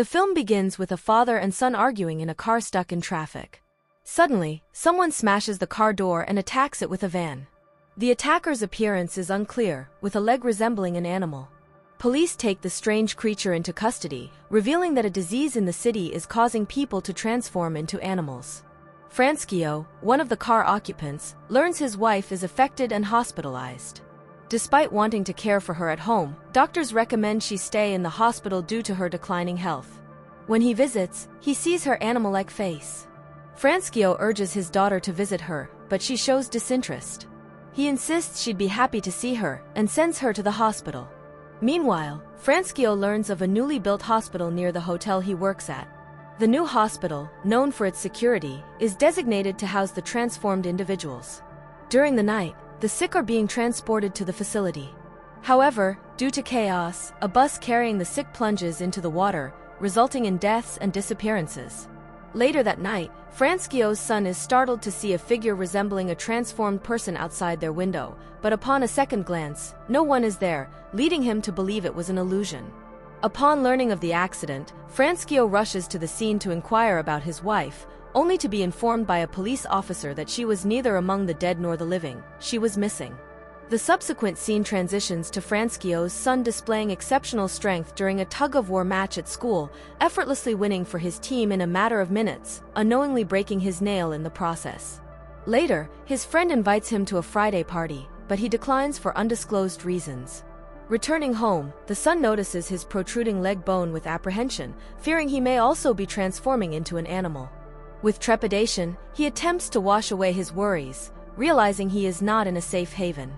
The film begins with a father and son arguing in a car stuck in traffic. Suddenly, someone smashes the car door and attacks it with a van. The attacker's appearance is unclear, with a leg resembling an animal. Police take the strange creature into custody, revealing that a disease in the city is causing people to transform into animals. Franschio, one of the car occupants, learns his wife is affected and hospitalized. Despite wanting to care for her at home, doctors recommend she stay in the hospital due to her declining health. When he visits, he sees her animal-like face. Franschio urges his daughter to visit her, but she shows disinterest. He insists she'd be happy to see her and sends her to the hospital. Meanwhile, Franschio learns of a newly built hospital near the hotel he works at. The new hospital, known for its security, is designated to house the transformed individuals. During the night, the sick are being transported to the facility. However, due to chaos, a bus carrying the sick plunges into the water, resulting in deaths and disappearances. Later that night, Franschio's son is startled to see a figure resembling a transformed person outside their window, but upon a second glance, no one is there, leading him to believe it was an illusion. Upon learning of the accident, Franschio rushes to the scene to inquire about his wife, only to be informed by a police officer that she was neither among the dead nor the living, she was missing. The subsequent scene transitions to Franschio's son displaying exceptional strength during a tug-of-war match at school, effortlessly winning for his team in a matter of minutes, unknowingly breaking his nail in the process. Later, his friend invites him to a Friday party, but he declines for undisclosed reasons. Returning home, the son notices his protruding leg bone with apprehension, fearing he may also be transforming into an animal. With trepidation, he attempts to wash away his worries, realizing he is not in a safe haven.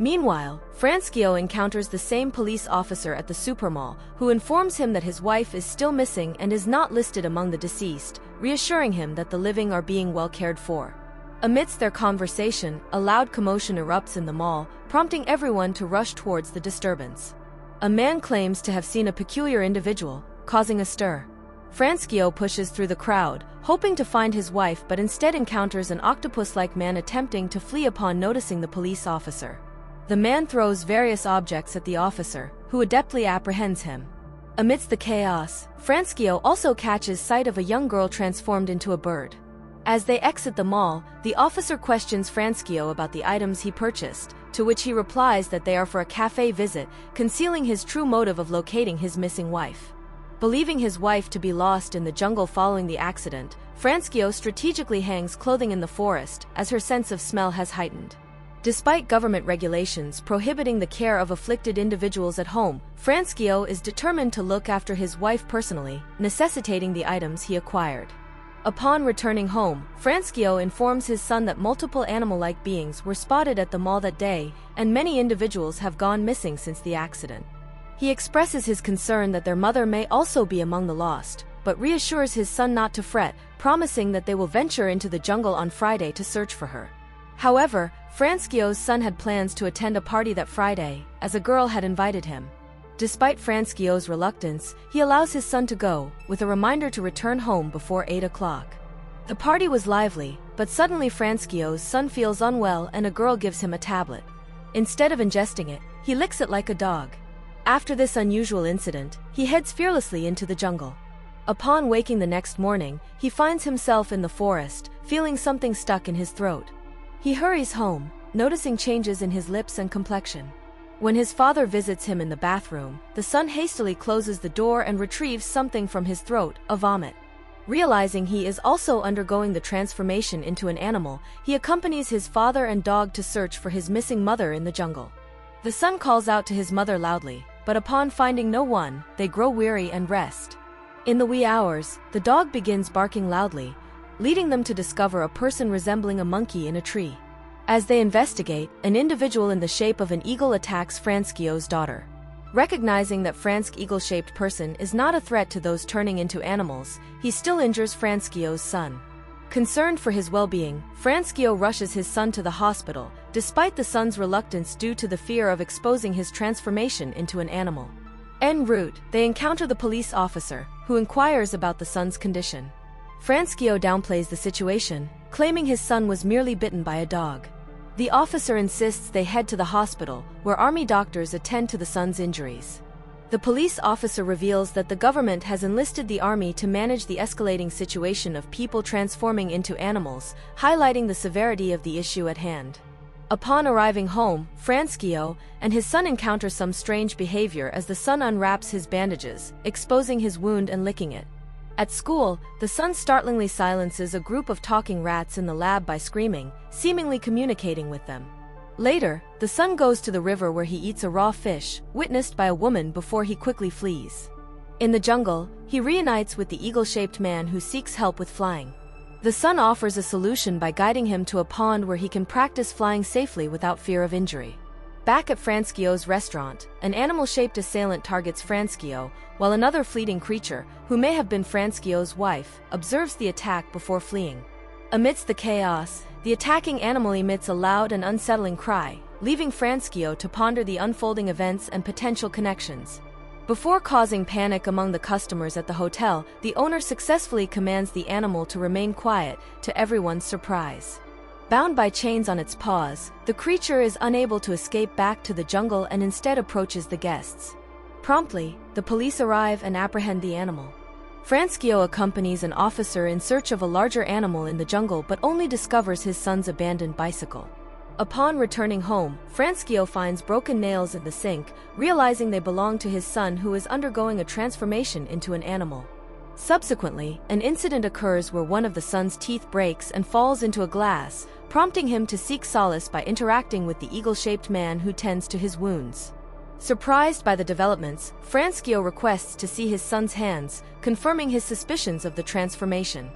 Meanwhile, Franschio encounters the same police officer at the supermall, who informs him that his wife is still missing and is not listed among the deceased, reassuring him that the living are being well cared for. Amidst their conversation, a loud commotion erupts in the mall, prompting everyone to rush towards the disturbance. A man claims to have seen a peculiar individual, causing a stir. Franschio pushes through the crowd, hoping to find his wife but instead encounters an octopus-like man attempting to flee upon noticing the police officer. The man throws various objects at the officer, who adeptly apprehends him. Amidst the chaos, Franschio also catches sight of a young girl transformed into a bird. As they exit the mall, the officer questions Franschio about the items he purchased, to which he replies that they are for a cafe visit, concealing his true motive of locating his missing wife. Believing his wife to be lost in the jungle following the accident, Franschio strategically hangs clothing in the forest, as her sense of smell has heightened. Despite government regulations prohibiting the care of afflicted individuals at home, Franschio is determined to look after his wife personally, necessitating the items he acquired. Upon returning home, Franschio informs his son that multiple animal-like beings were spotted at the mall that day, and many individuals have gone missing since the accident. He expresses his concern that their mother may also be among the lost, but reassures his son not to fret, promising that they will venture into the jungle on Friday to search for her. However, Franschio's son had plans to attend a party that Friday, as a girl had invited him. Despite Franschio's reluctance, he allows his son to go, with a reminder to return home before 8 o'clock. The party was lively, but suddenly Franschio's son feels unwell and a girl gives him a tablet. Instead of ingesting it, he licks it like a dog. After this unusual incident, he heads fearlessly into the jungle. Upon waking the next morning, he finds himself in the forest, feeling something stuck in his throat. He hurries home, noticing changes in his lips and complexion. When his father visits him in the bathroom, the son hastily closes the door and retrieves something from his throat, a vomit. Realizing he is also undergoing the transformation into an animal, he accompanies his father and dog to search for his missing mother in the jungle. The son calls out to his mother loudly, but upon finding no one, they grow weary and rest. In the wee hours, the dog begins barking loudly, leading them to discover a person resembling a monkey in a tree. As they investigate, an individual in the shape of an eagle attacks Franschio's daughter. Recognizing that Fransk eagle-shaped person is not a threat to those turning into animals, he still injures Franschio's son. Concerned for his well-being, Franschio rushes his son to the hospital, despite the son's reluctance due to the fear of exposing his transformation into an animal. En route, they encounter the police officer, who inquires about the son's condition. Franschio downplays the situation, claiming his son was merely bitten by a dog. The officer insists they head to the hospital, where army doctors attend to the son's injuries. The police officer reveals that the government has enlisted the army to manage the escalating situation of people transforming into animals, highlighting the severity of the issue at hand. Upon arriving home, Franschio and his son encounter some strange behavior as the son unwraps his bandages, exposing his wound and licking it. At school, the son startlingly silences a group of talking rats in the lab by screaming, seemingly communicating with them. Later, the son goes to the river where he eats a raw fish, witnessed by a woman before he quickly flees. In the jungle, he reunites with the eagle-shaped man who seeks help with flying. The son offers a solution by guiding him to a pond where he can practice flying safely without fear of injury. Back at Franschio's restaurant, an animal-shaped assailant targets Franschio, while another fleeting creature, who may have been Franschio's wife, observes the attack before fleeing. Amidst the chaos, the attacking animal emits a loud and unsettling cry, leaving Franschio to ponder the unfolding events and potential connections. Before causing panic among the customers at the hotel, the owner successfully commands the animal to remain quiet, to everyone's surprise. Bound by chains on its paws, the creature is unable to escape back to the jungle and instead approaches the guests. Promptly, the police arrive and apprehend the animal. Franschio accompanies an officer in search of a larger animal in the jungle but only discovers his son's abandoned bicycle. Upon returning home, Franschio finds broken nails in the sink, realizing they belong to his son who is undergoing a transformation into an animal. Subsequently, an incident occurs where one of the son's teeth breaks and falls into a glass, prompting him to seek solace by interacting with the eagle-shaped man who tends to his wounds. Surprised by the developments, Franschio requests to see his son's hands, confirming his suspicions of the transformation.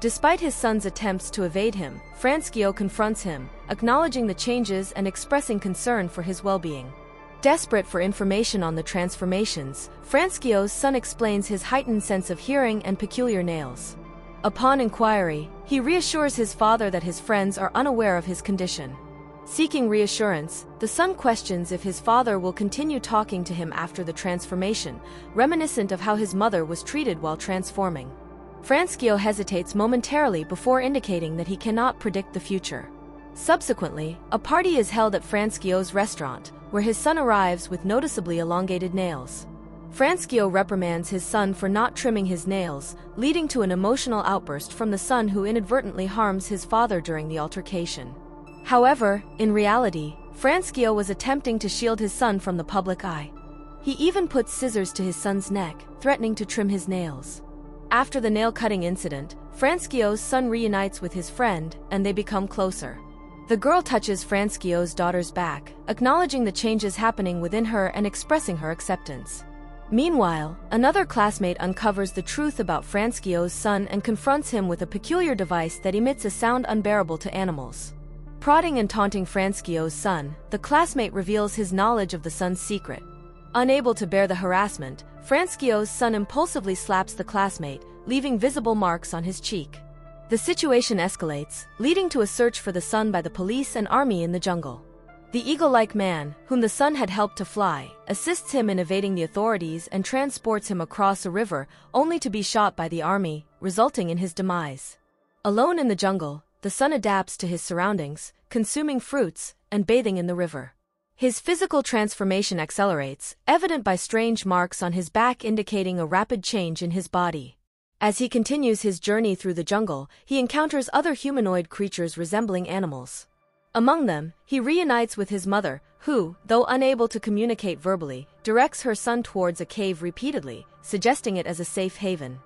Despite his son's attempts to evade him, Franschio confronts him, acknowledging the changes and expressing concern for his well-being. Desperate for information on the transformations, Franschio's son explains his heightened sense of hearing and peculiar nails. Upon inquiry, he reassures his father that his friends are unaware of his condition. Seeking reassurance, the son questions if his father will continue talking to him after the transformation, reminiscent of how his mother was treated while transforming. Franschio hesitates momentarily before indicating that he cannot predict the future. Subsequently, a party is held at Franschio's restaurant, where his son arrives with noticeably elongated nails. Franschio reprimands his son for not trimming his nails, leading to an emotional outburst from the son who inadvertently harms his father during the altercation. However, in reality, Franschio was attempting to shield his son from the public eye. He even puts scissors to his son's neck, threatening to trim his nails. After the nail-cutting incident, Franschio's son reunites with his friend, and they become closer. The girl touches Franschio's daughter's back, acknowledging the changes happening within her and expressing her acceptance. Meanwhile, another classmate uncovers the truth about Franschio's son and confronts him with a peculiar device that emits a sound unbearable to animals. Prodding and taunting Franschio's son, the classmate reveals his knowledge of the son's secret. Unable to bear the harassment, Franschio's son impulsively slaps the classmate, leaving visible marks on his cheek. The situation escalates, leading to a search for the son by the police and army in the jungle. The eagle-like man, whom the son had helped to fly, assists him in evading the authorities and transports him across a river, only to be shot by the army, resulting in his demise. Alone in the jungle, the son adapts to his surroundings, consuming fruits and bathing in the river. His physical transformation accelerates, evident by strange marks on his back indicating a rapid change in his body. As he continues his journey through the jungle, he encounters other humanoid creatures resembling animals. Among them, he reunites with his mother, who, though unable to communicate verbally, directs her son towards a cave repeatedly, suggesting it as a safe haven.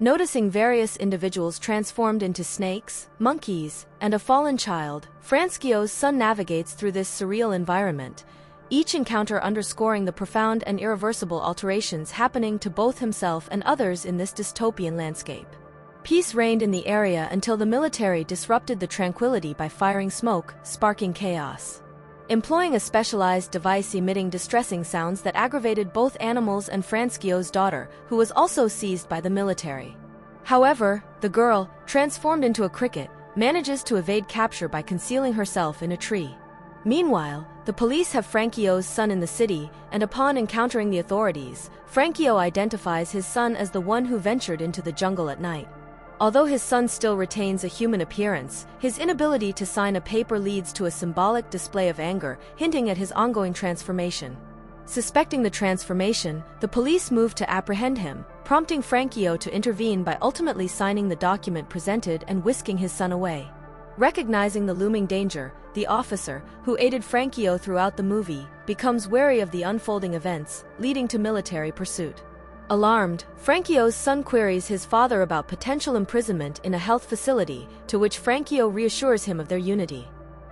Noticing various individuals transformed into snakes, monkeys, and a fallen child, Franschio's son navigates through this surreal environment, each encounter underscoring the profound and irreversible alterations happening to both himself and others in this dystopian landscape. Peace reigned in the area until the military disrupted the tranquility by firing smoke, sparking chaos employing a specialized device emitting distressing sounds that aggravated both animals and Franschio's daughter, who was also seized by the military. However, the girl, transformed into a cricket, manages to evade capture by concealing herself in a tree. Meanwhile, the police have Franschio's son in the city, and upon encountering the authorities, Franschio identifies his son as the one who ventured into the jungle at night. Although his son still retains a human appearance, his inability to sign a paper leads to a symbolic display of anger, hinting at his ongoing transformation. Suspecting the transformation, the police move to apprehend him, prompting Franchio to intervene by ultimately signing the document presented and whisking his son away. Recognizing the looming danger, the officer, who aided Franchio throughout the movie, becomes wary of the unfolding events, leading to military pursuit. Alarmed, Frankio's son queries his father about potential imprisonment in a health facility, to which Frankio reassures him of their unity.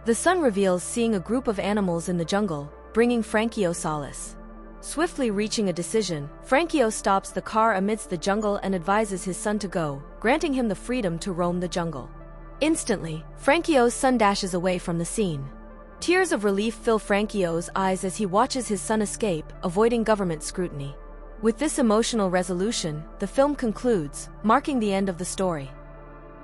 The son reveals seeing a group of animals in the jungle, bringing Franchio solace. Swiftly reaching a decision, Frankio stops the car amidst the jungle and advises his son to go, granting him the freedom to roam the jungle. Instantly, Frankio's son dashes away from the scene. Tears of relief fill Frankio's eyes as he watches his son escape, avoiding government scrutiny. With this emotional resolution, the film concludes, marking the end of the story.